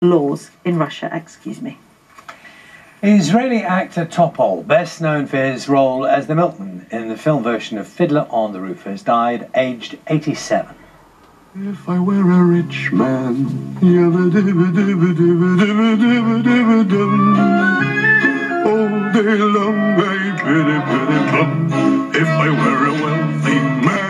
laws in Russia. Excuse me. Israeli actor Topol, best known for his role as the milkman in the film version of Fiddler on the Roof, has died aged 87. If I were a rich man, all day long I pity, pity, bum. If I were a wealthy man,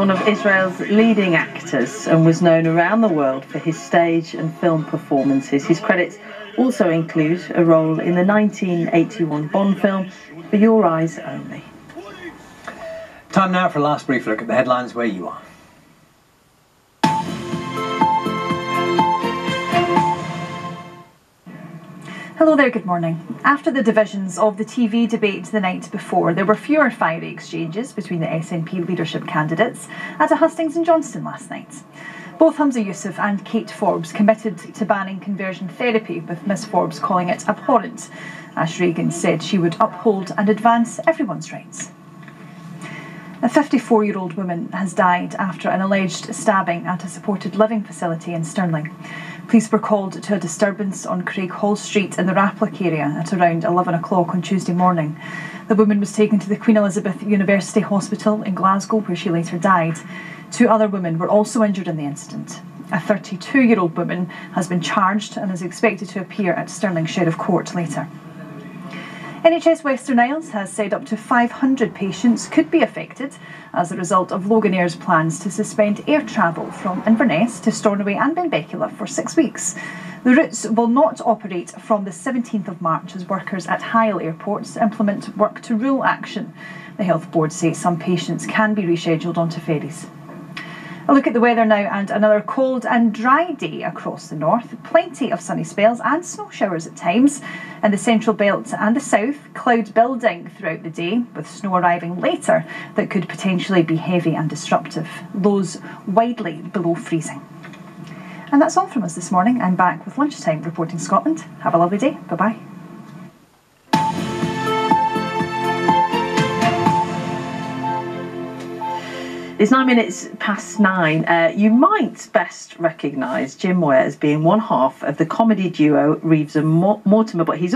one of Israel's leading actors and was known around the world for his stage and film performances. His credits also include a role in the 1981 Bond film For Your Eyes Only. Time now for a last brief look at the headlines where you are. Hello there, good morning. After the divisions of the TV debate the night before, there were fewer fiery exchanges between the SNP leadership candidates at a Hustings and Johnstone last night. Both Humza Yousaf and Kate Forbes committed to banning conversion therapy, with Ms Forbes calling it abhorrent. Ash Regan said she would uphold and advance everyone's rights. A 54 year old woman has died after an alleged stabbing at a supported living facility in Stirling. Police were called to a disturbance on Craighall Street in the Raploch area at around 11 o'clock on Tuesday morning. The woman was taken to the Queen Elizabeth University Hospital in Glasgow, where she later died. Two other women were also injured in the incident. A 32 year old woman has been charged and is expected to appear at Stirling Sheriff Court later. NHS Western Isles has said up to 500 patients could be affected as a result of Loganair's plans to suspend air travel from Inverness to Stornoway and Benbecula for six weeks. The routes will not operate from the 17th of March as workers at HIAL airports implement work to rule action. The Health Board says some patients can be rescheduled onto ferries. A look at the weather now and another cold and dry day across the north. Plenty of sunny spells and snow showers at times. In the central belt and the south, cloud building throughout the day with snow arriving later that could potentially be heavy and disruptive. Lows widely below freezing. And that's all from us this morning. I'm back with lunchtime reporting Scotland. Have a lovely day. Bye bye. It's nine minutes past nine. Uh, you might best recognise Jim Moir as being one half of the comedy duo Reeves and Mortimer, but he's